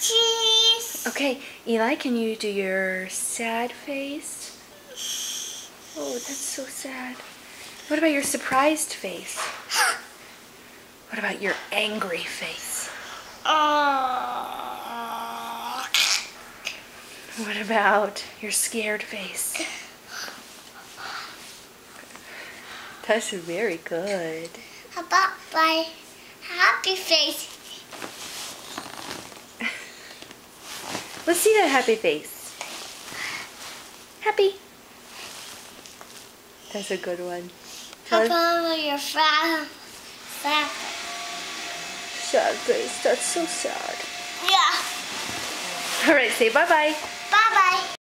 Cheese. Okay, Eli, can you do your sad face? Oh, that's so sad. What about your surprised face? What about your angry face? Oh. What about your scared face? That's very good. How about my happy face? Let's see that happy face. Happy. That's a good one. How Tell us- about your sad, sad? Sad face. That's so sad. Yeah. All right, say bye bye. bye-bye.